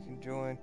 we can join.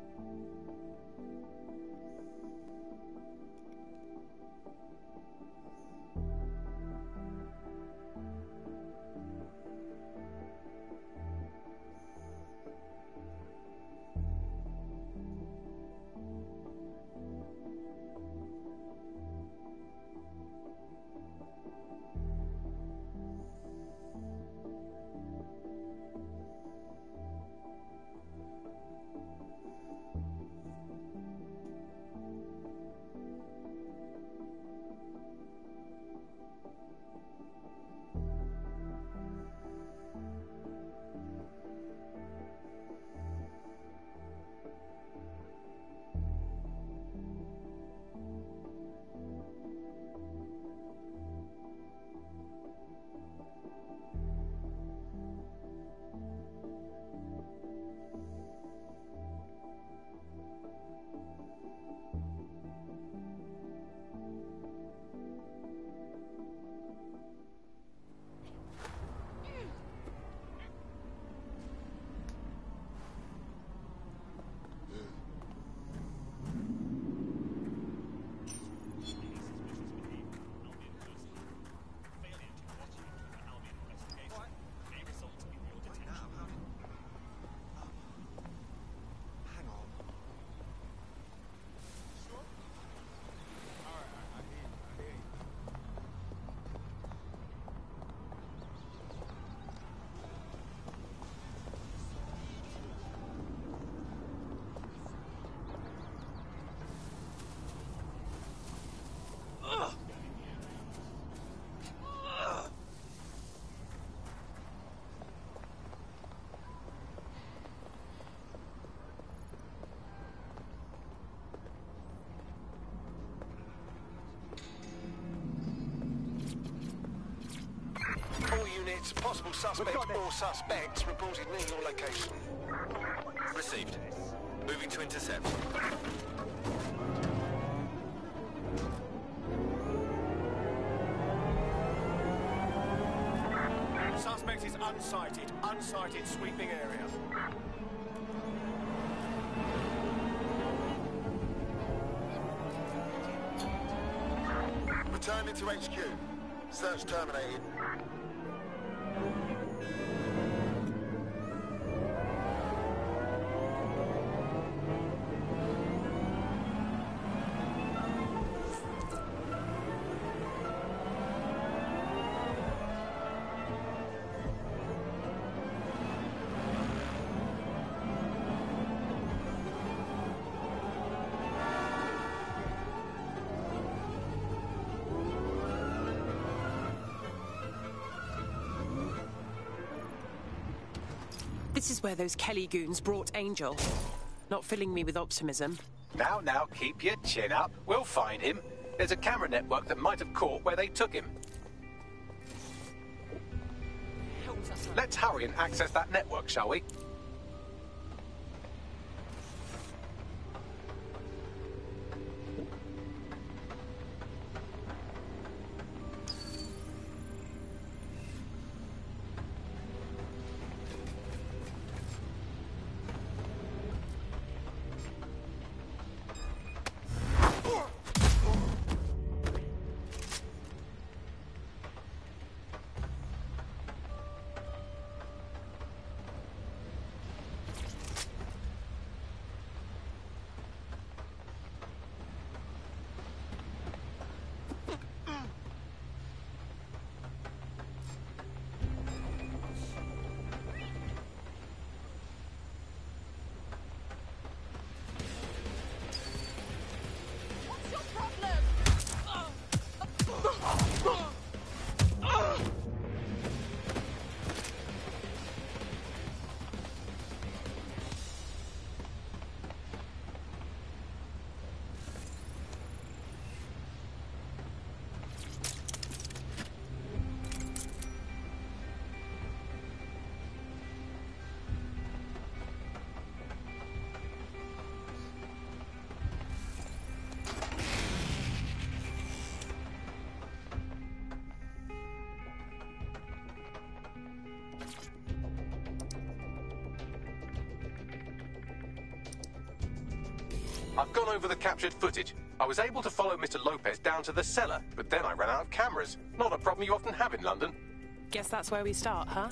All units, possible suspect or suspects reported near your location. Received. Moving to intercept. Suspect is unsighted. Unsighted sweeping area. Returning to HQ. Search terminated. This is where those Kelly goons brought Angel. Not filling me with optimism. Now, now, keep your chin up. We'll find him. There's a camera network that might have caught where they took him. Let's hurry and access that network, shall we? I've gone over the captured footage. I was able to follow Mr. Lopez down to the cellar, but then I ran out of cameras. Not a problem you often have in London. Guess that's where we start, huh?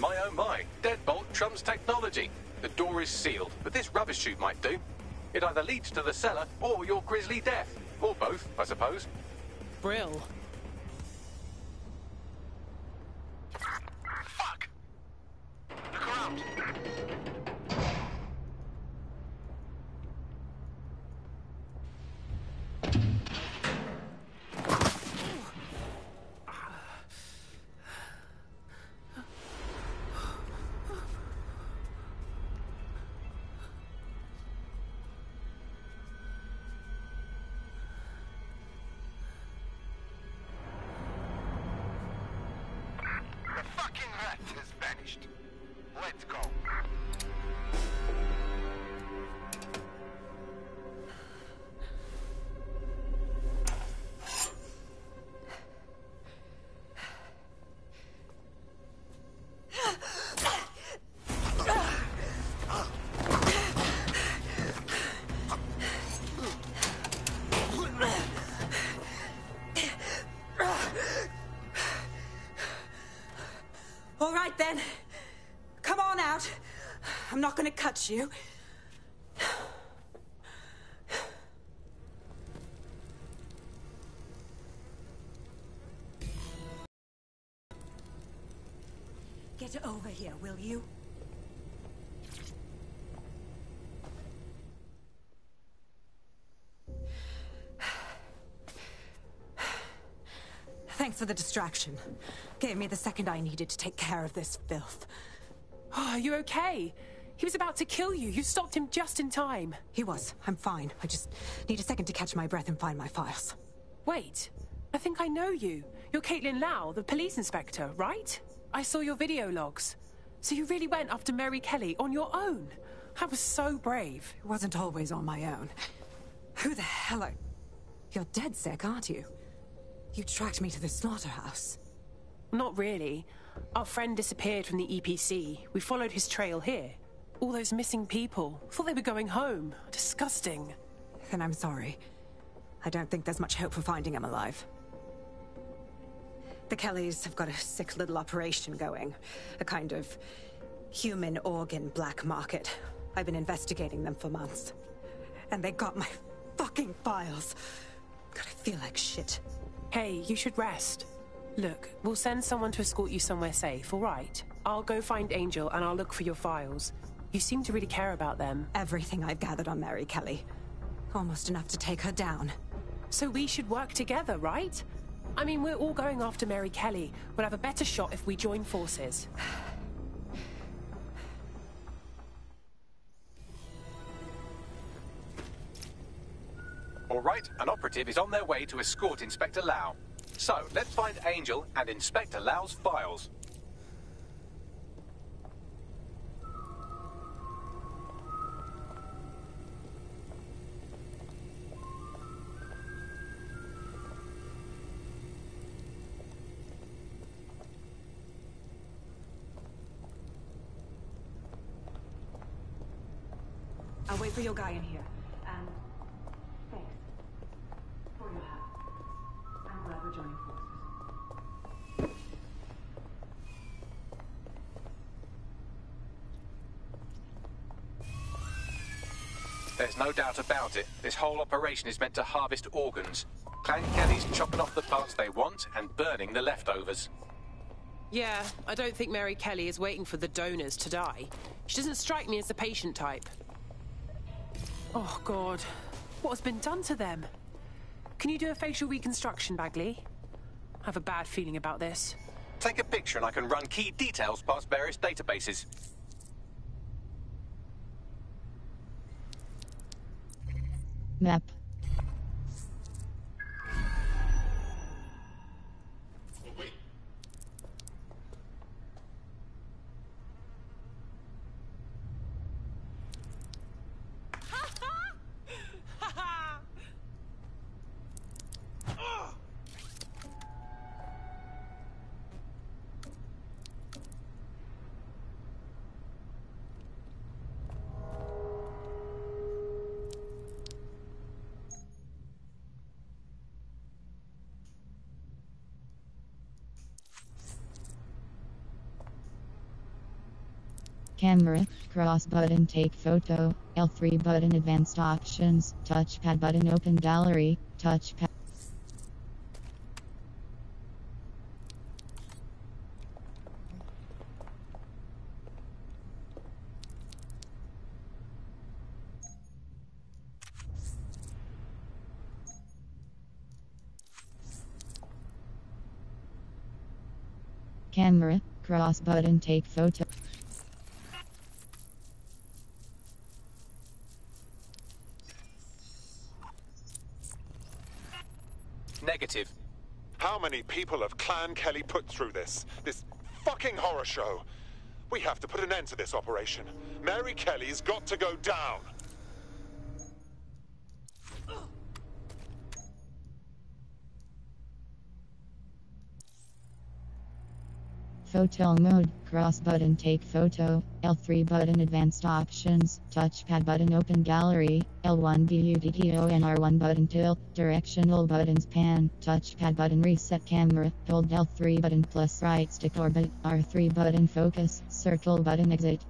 My oh my, deadbolt trumps technology. The door is sealed, but this rubbish chute might do. It either leads to the cellar or your grisly death. Or both, I suppose. Brill. Has vanished. Let's go. You. Get over here, will you? Thanks for the distraction. Gave me the second I needed to take care of this filth. Oh, are you okay? He was about to kill you. You stopped him just in time. He was. I'm fine. I just need a second to catch my breath and find my files. Wait, I think I know you. You're Caitlin Lau, the police inspector, right? I saw your video logs. So you really went after Mary Kelly on your own? I was so brave. It wasn't always on my own. Who the hell are... You? You're DedSec, aren't you? You tracked me to the slaughterhouse. Not really. Our friend disappeared from the EPC. We followed his trail here. All those missing people. Thought they were going home. Disgusting. Then I'm sorry. I don't think there's much hope for finding him alive. The Kellys have got a sick little operation going. A kind of human organ black market. I've been investigating them for months. And they got my fucking files. God, I feel like shit. Hey, you should rest. Look, we'll send someone to escort you somewhere safe, all right? I'll go find Angel and I'll look for your files. You seem to really care about them. Everything I've gathered on Mary Kelly. Almost enough to take her down. So we should work together, right? I mean, we're all going after Mary Kelly. We'll have a better shot if we join forces. All right, an operative is on their way to escort Inspector Lau. So, let's find Angel and Inspector Lau's files. Guy in here. And thanks for your help. I'm glad we're joining forces. There's no doubt about it. This whole operation is meant to harvest organs. Clan Kelly's chopping off the parts they want and burning the leftovers. Yeah, I don't think Mary Kelly is waiting for the donors to die. She doesn't strike me as the patient type. Oh, God. What has been done to them? Can you do a facial reconstruction, Bagley? I have a bad feeling about this. Take a picture and I can run key details past various databases. Map. Camera, cross button take photo, L3 button advanced options, touchpad button open gallery, touchpad. Camera, cross button take photo. Many people have Clan Kelly put through this? This fucking horror show? We have to put an end to this operation. Mary Kelly's got to go down. Photo mode, cross button take photo, L3 button advanced options, touchpad button open gallery, L1 BUTTO R1 button tilt, directional buttons pan, touchpad button reset camera, hold L3 button plus right stick orbit, R3 button focus, circle button exit.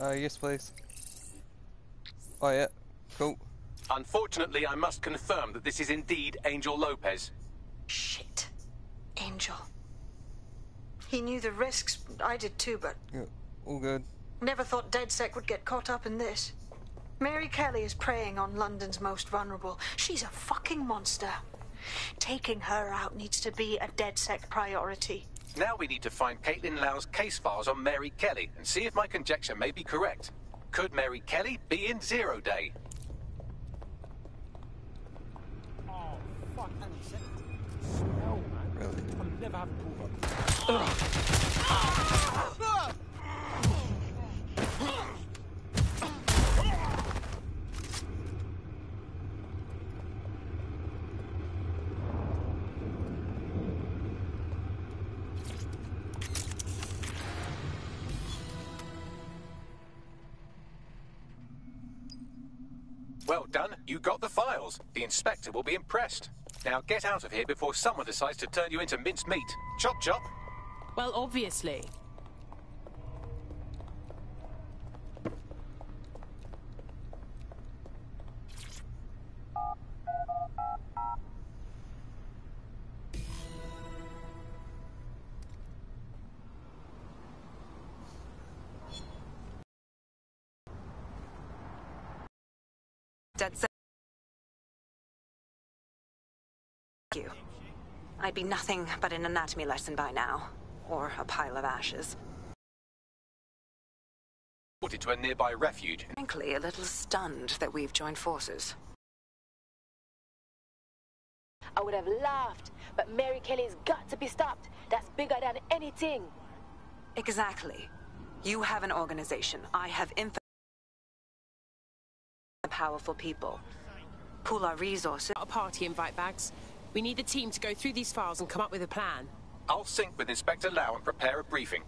Uh, yes, please. Oh, yeah. Cool. Unfortunately, I must confirm that this is indeed Angel Lopez. Shit. Angel. He knew the risks. I did too, but Yeah, all good. never thought DedSec would get caught up in this. Mary Kelly is preying on London's most vulnerable. She's a fucking monster. Taking her out needs to be a DedSec priority. Now we need to find Caitlin Lau's case files on Mary Kelly and see if my conjecture may be correct. Could Mary Kelly be in Zero Day? Oh, fuck, hang on a second. Smell, man. Really? I'm never having pulled up. Well The inspector will be impressed. Now get out of here before someone decides to turn you into minced meat. Chop chop. Well, obviously. You. I'd be nothing but an anatomy lesson by now. Or a pile of ashes. Ported to a nearby refuge. Frankly, a little stunned that we've joined forces. I would have laughed, but Mary Kelly's got to be stopped. That's bigger than anything. Exactly. You have an organization. I have infinite powerful people. Pool our resources. Not a party invite bags. We need the team to go through these files and come up with a plan. I'll sync with Inspector Lau and prepare a briefing.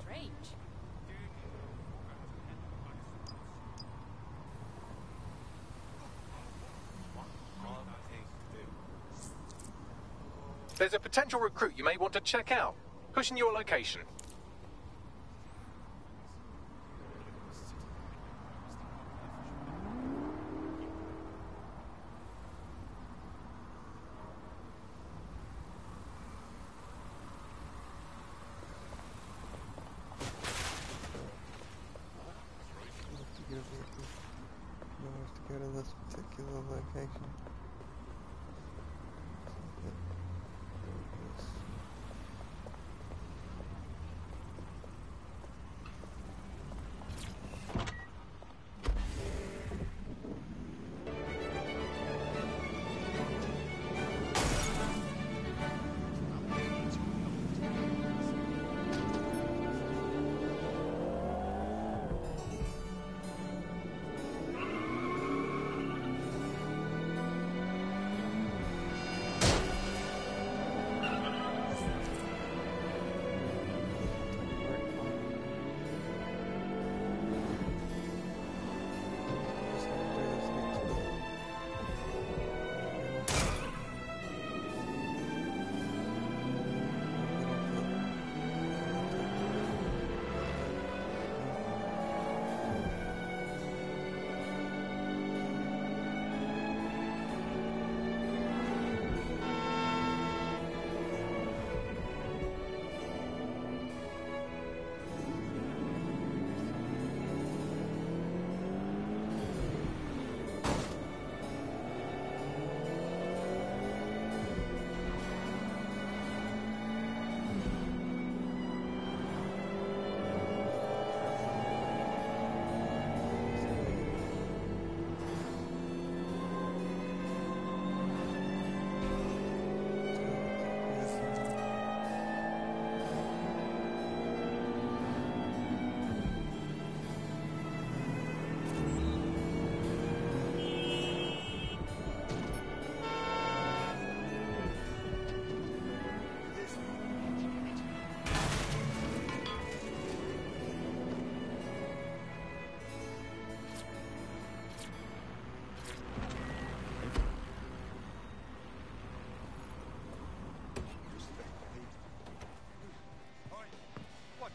Strange. There's a potential recruit you may want to check out. Pushing your location. To go to- no, have to go to this particular location.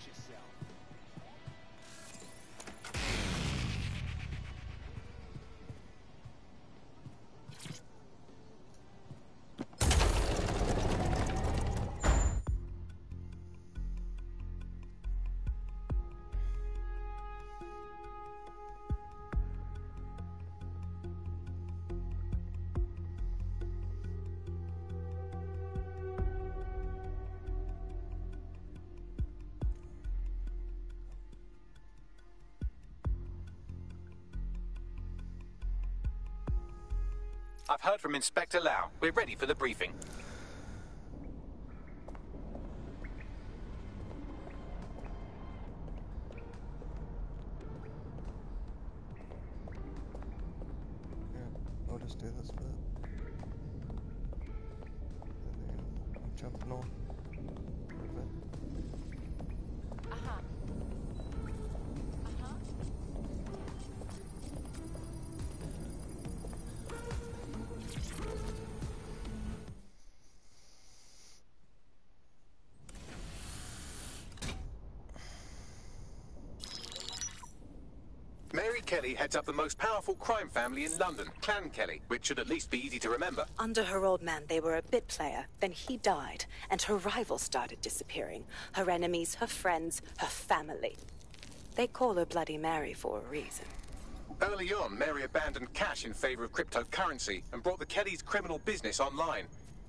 Yourself. I've heard from Inspector Lau. We're ready for the briefing. Do this bit. Then I'm jumping Kelly heads up the most powerful crime family in London, Clan Kelly, which should at least be easy to remember. Under her old man, they were a bit player. Then he died, and her rivals started disappearing. Her enemies, her friends, her family. They call her Bloody Mary for a reason. Early on, Mary abandoned cash in favor of cryptocurrency and brought the Kellys' criminal business online.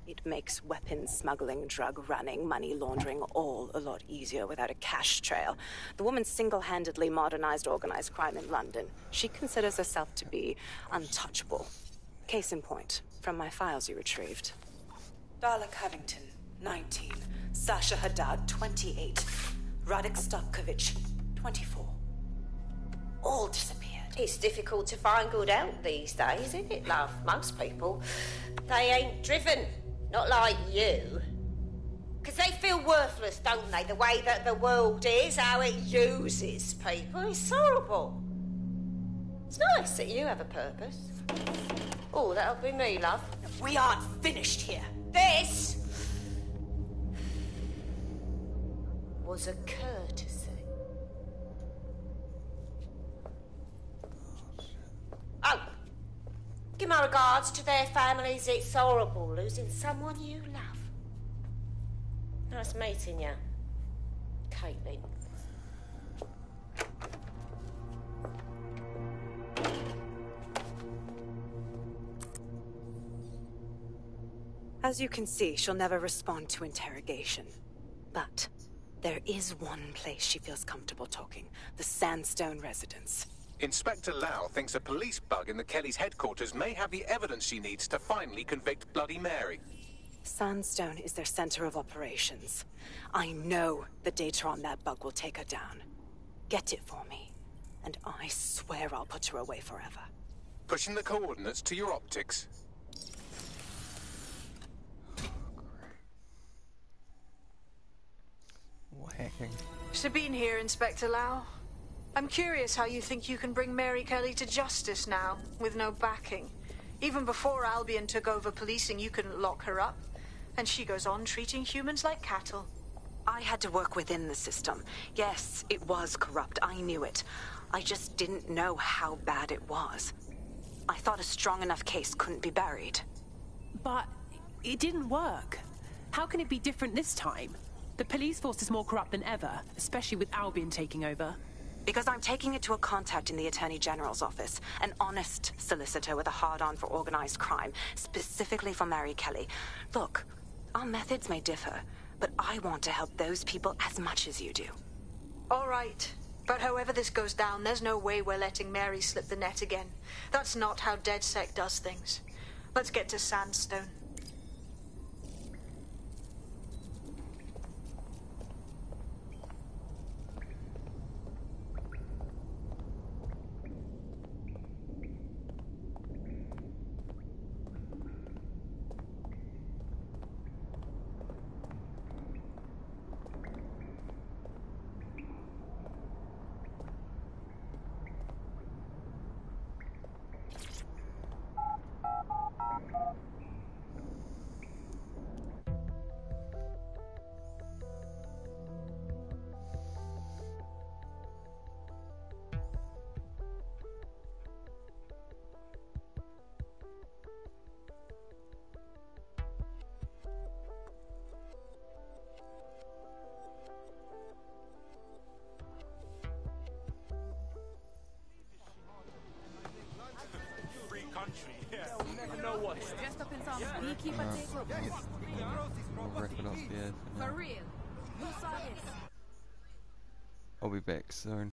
It makes weapons smuggling, drug running, money laundering all a lot easier without a cash trail. The woman single handedly modernized organized crime in London. She considers herself to be untouchable. Case in point, from my files you retrieved. Darla Covington, 19. Sasha Haddad, 28. Radek Stopkovich, 24. All disappeared. It's difficult to find good help these days, isn't it, love? Most people, they ain't driven. Not like you. Because they feel worthless, don't they? The way that the world is, how it uses people. It's horrible. It's nice that you have a purpose. Oh, that'll be me, love. We aren't finished here. This was a courtesy. Oh, regards to their families. It's horrible losing someone you love. Nice meeting you, Caitlin. As you can see, she'll never respond to interrogation. But there is one place she feels comfortable talking the Sandstone residence. Inspector Lau thinks a police bug in the Kellys' headquarters may have the evidence she needs to finally convict Bloody Mary. Sandstone is their center of operations. I know the data on that bug will take her down. Get it for me, and I swear I'll put her away forever. Pushing the coordinates to your optics. Whacking. Sabine here, Inspector Lau. I'm curious how you think you can bring Mary Kelly to justice now, with no backing. Even before Albion took over policing, you couldn't lock her up. And she goes on treating humans like cattle. I had to work within the system. Yes, it was corrupt. I knew it. I just didn't know how bad it was. I thought a strong enough case couldn't be buried. But it didn't work. How can it be different this time? The police force is more corrupt than ever, especially with Albion taking over. Because I'm taking it to a contact in the Attorney General's office, an honest solicitor with a hard on for organized crime, specifically for Mary Kelly. Look, our methods may differ, but I want to help those people as much as you do. All right. But however this goes down, there's no way we're letting Mary slip the net again. That's not how DedSec does things. Let's get to Sandstone. Dressed up in some beekeeper tape. I'll rip it off the for For real. Who saw this? I'll be back soon.